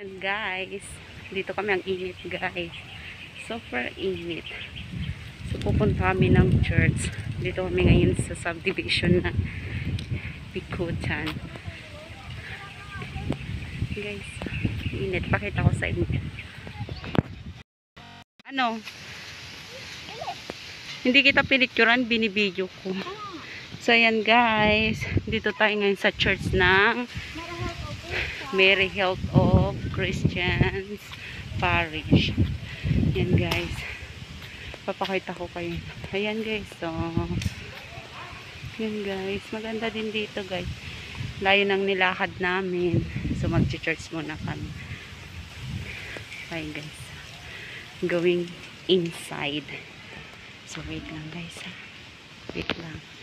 Ayan guys, dito kami ang init guys. Super init. So pupunta kami ng church. Dito kami ngayon sa subdivision na Bikutan. Guys, init. Pakita ko sa inyo. Ano? Hindi kita pinicturan, binibideo ko. So ayan guys, dito tayo ngayon sa church ng Mary Health of Christians Parish. Yan guys. Papakita ko kayo. Ayan guys. So, yan guys. Maganda din dito guys. Layo ng nilakad namin. So, mag-church muna kami. Bye guys. Going inside. So, wait lang guys. Wait lang.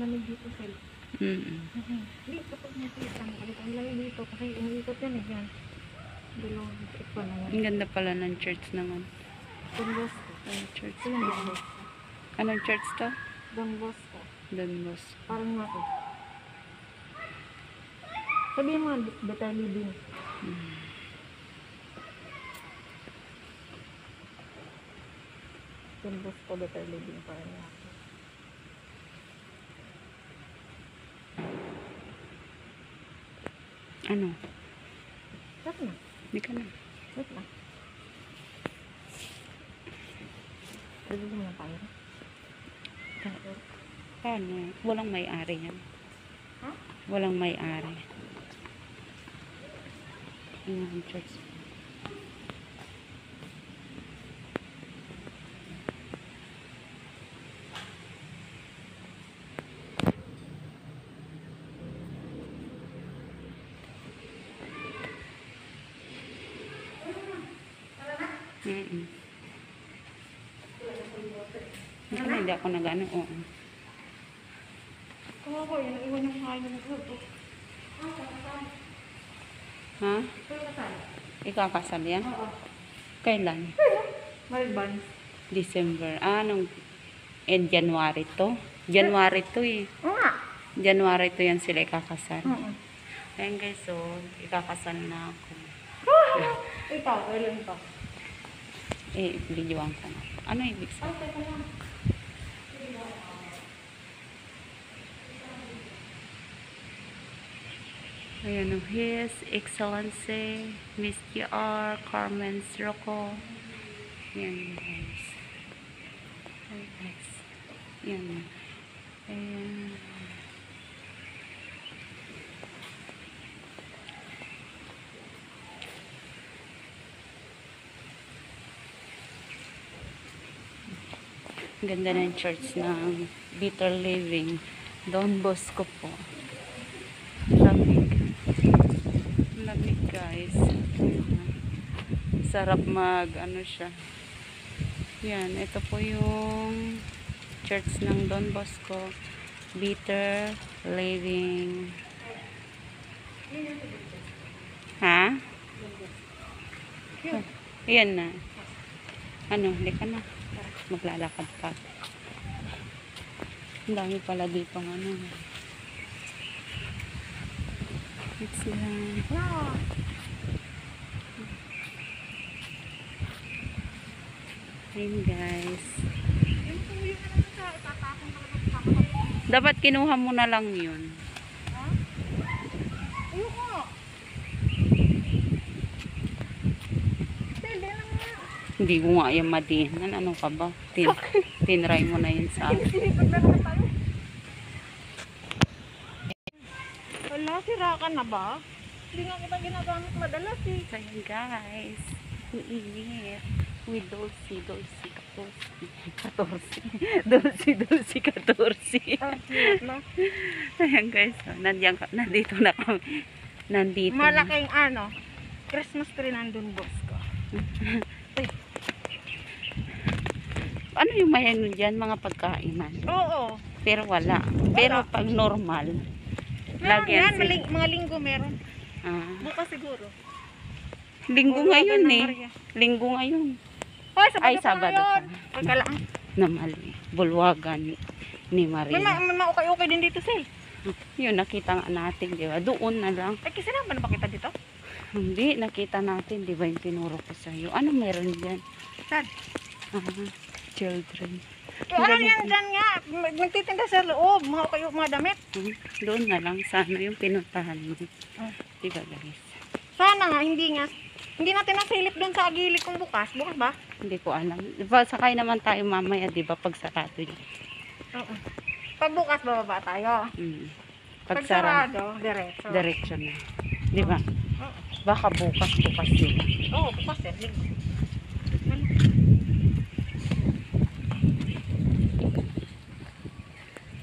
Ang lamig dito, Phil. Mm Hindi, kapag nakita ulit, ang lamig dito kasi umiikot yan eh, yan. Dalawang ikot pa naman. Ang ganda pala ng church naman. Don Bosco. Ay, church. Ilan Don Bosco? Anong church to? Don Bosco. Don Bosco. Parang nga to. Sabihin mo, better living. Don Bosco, better living. Parang nga to. Ano? Wait na. Hindi ka na. Wait na. Pwede mo na tayo. Paano? Walang may-ari yan. Ha? Walang may-ari. Ano ang church? Mm -mm. Hindi, hindi ako nag-ano. Oo. Kung ako, ang iwan yung kain ng grupo. Ha? Ikakasal yan? Oo. Kailan? Malban. December. Ah, nung eh, January to. January to eh. Oo nga. January to yan sila ikakasal. Oo. Ayan guys, so ikakasal na ako. Ikaw, kailan pa? Eh, videoan ko na. Ano ibig sabihin? Ayan His Excellency Miss G.R. Carmen Sirocco. Ayan guys. Ayan guys. Ayan. Ayan. Ganda ng church ng Bitter Living. Don Bosco po. Lamig. Lamig guys. Sarap mag ano siya. Yan, ito po yung church ng Don Bosco. Bitter Living. Ha? Yan na. Ano, hindi ka na. Maglalakad pa. Ang dami pala dito ng ano. It's lang. Yeah. Ayun guys. Dapat kinuha mo na lang yun. Ha? Ayoko. Pwede lang nga. Hindi ko nga yung madihan. Ano ka ba? Tin tinry mo na yun sa tayo. Wala, sira ka na ba? Hindi nga kita ginagamit madalas eh. So yun guys. Ang init. With Dulce, Dulce, 14. 14. Dulce, Dulce, 14. Ah, cute na. Ayan guys. So, nandiyan ka, nandito na kami. nandito. na. Malaking ano, Christmas tree nandun, boss ko. Ano yung may ano dyan, mga pagkainan? Oo. Pero wala. Pero pag normal, Meron yan maling, mga linggo meron. ah, Bukas siguro. linggo ngayon ng eh. Maria. Linggo ngayon. Hoy, Sabado Ay, Sabado pa. Huwag ka lang. Na mali. Bulwagan ni May, ma- Maria. may maukay-ukay din dito, Sil. Yun, nakita nga natin, di ba? Doon na lang. Ay, kasi naman na ba kita dito? Hindi, nakita natin, di ba yung tinuro ko sa'yo? Ano meron dyan? Saan? Ah, children. Ano yan dyan nga? Mag- Nagtitinda sa loob. Mga ukay mga damit. Hmm, Doon na lang sa ano yung pinuntahan mo. Ah. Di ba guys? Sana nga, hindi nga. Hindi natin nasilip doon sa gilid kung bukas. Bukas ba? Hindi ko alam. Di ba, sakay naman tayo mamaya, di ba, pag sarado yun. Oo. Pag bukas, bababa tayo. Hmm. Pag Pag sarado, diretso. diretso na. Di ba? Oo. Baka bukas, bukas yun. Oo, bukas eh. Linggo. Ano?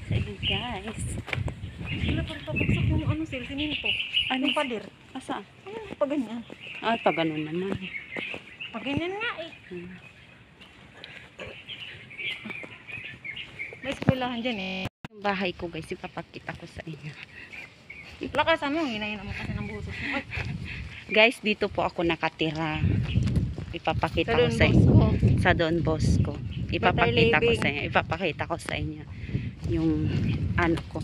So, yun, guys. Sila parang pabagsak yung ano, Sil, sininto. Ano? Yung pader. Asa? Ano, pag ganyan. Ah, pag ganun naman. Pag ganyan nga eh. Hmm. May eskwelahan dyan eh. Yung bahay ko, guys, ipapakita ko sa inyo. Lakasan mo, hinayin mo kasi ng busos. Ay, Guys, dito po ako nakatira. Ipapakita sa ko sa inyo. Sa Don Bosco. Ipapakita ko sa inyo. Ipapakita ko sa inyo. Yung ano ko.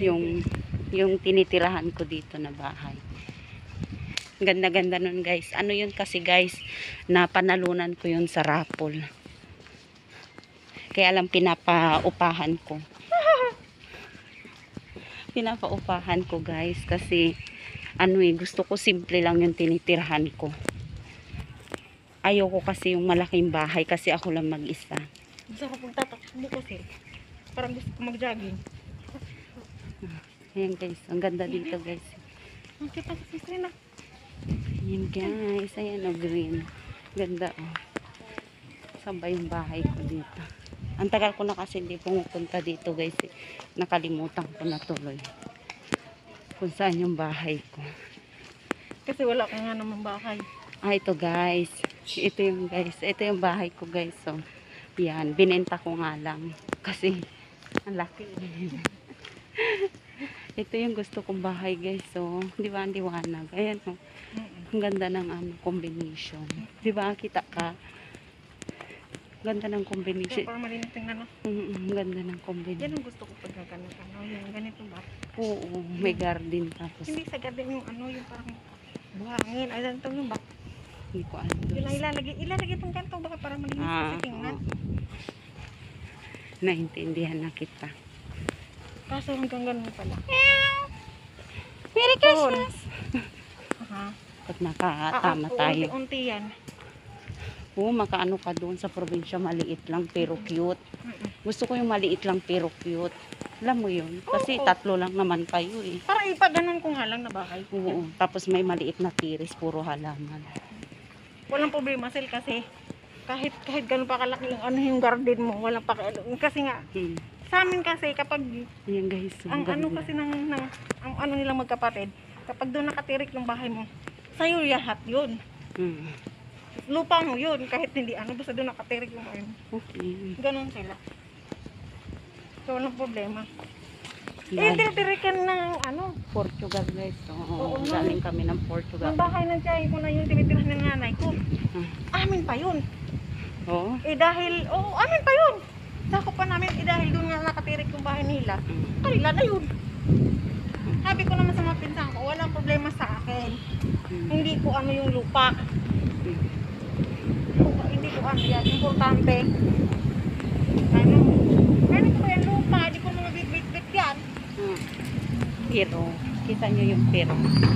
Yung yung tinitirahan ko dito na bahay. Ganda-ganda nun guys. Ano yun kasi guys, na panalunan ko yun sa raffle. Kaya lang pinapaupahan ko. pinapaupahan ko guys kasi ano eh, gusto ko simple lang yung tinitirahan ko. Ayoko kasi yung malaking bahay kasi ako lang mag-isa. Gusto ko pagtatakbo kasi. Parang gusto ko mag-jogging. Ayan guys, ang ganda dito guys. Ang kita kasi Sina. Ayan guys, ayan o green. Ganda oh. Saan ba yung bahay ko dito? Ang tagal ko na kasi hindi pumupunta dito guys. eh. Nakalimutan ko na tuloy. Kung saan yung bahay ko. Kasi wala ka nga naman bahay. Ah, ito guys. Ito yung guys. Ito yung bahay ko guys. So, yan. Binenta ko nga lang. Kasi, ang laki. ito yung gusto kong bahay guys. So, di ba ang liwanag? Ayan oh. Ang ganda ng ano, combination. Di ba? Kita ka? Ganda ng combination. parang malinis tingnan no? Mm, ang ganda ng Yan combination. ang gusto ko pag ganito. Ano, yung ganito ba? Oo, may garden tapos. Hindi sa garden yung ano, yung parang buhangin. Ay, ito yung ba? Hindi ko alam. Yun ang ilalagay. Ilalagay itong ganito baka para malinis Ah, kasi tingnan. oo. Naintindihan na kita. Kaso hanggang ganun pala. Merry Christmas! Aha. Pag nakatama Ah, tayo. Unti-unti yan. Oo, makaano ka doon sa probinsya, maliit lang pero cute. Gusto ko yung maliit lang pero cute. Alam mo yun? Kasi Oo. tatlo lang naman kayo eh. Para ipaganon ko nga lang na bahay. Oo, tapos may maliit na tiris, puro halaman. Walang problema sel kasi kahit kahit ganun pa kalaki yung ano yung garden mo, walang pakialam. Kasi nga Hmm. sa amin kasi kapag Ayan guys, ang ano kasi ng, ng ang ano nilang magkapatid, kapag doon nakatirik yung bahay mo, sa'yo lahat yun. Hmm. Lupa mo yun, kahit hindi ano, basta doon nakatirik yung bahay mo. Okay. Ganon sila. So, walang problema. Eh, tinitirikan ng ano, Portugal guys. Oo, Oo nga. galing kami ng Portugal. ng bahay ng tiyahin ko na yung tinitirahan ng nanay ko. Hmm. Amin pa yun. Oo. Eh dahil, oo, amin pa yun. Sakop pa namin, eh dahil doon nga nakatirik yung bahay nila. Kanila na yun. Sabi ko naman sa mga pinsan ko, walang problema sa akin. Hmm. Hindi ko ano yung lupa. Hmm. Lupa, hindi ko ano yan. Importante. Ano? Ano ko yan lupa? Hindi ko mga bit-bit-bit yan. Hmm. Pero, kita nyo yung pero.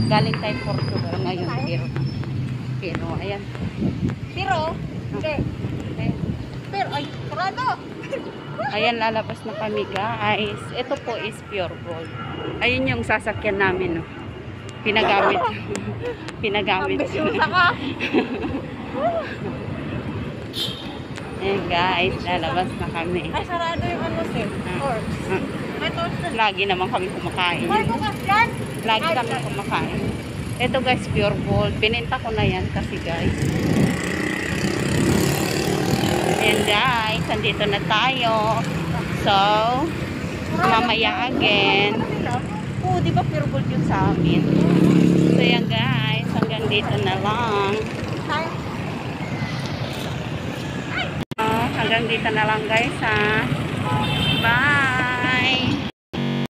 Galing tayo Portugal ngayon, pero. Pero, ayan. Pero. Ayan. Pero, ay, sarado. Ayan, lalabas na kami guys. Ito po is pure gold. Ayun yung sasakyan namin, no. Pinagamit. Pinagamit. Ayan guys, lalabas na kami. Ay, sarado yung ano, sir. Ah. Or, Ah. Lagi naman kami kumakain. Lagi kami kumakain. Ito guys, pure gold. Pininta ko na yan kasi guys. Ayan guys, andito na tayo. So, mamaya again. Oo, di ba pure gold yun sa amin? So, yan guys, hanggang dito na lang. Ah, hanggang dito na lang guys ha. Bye!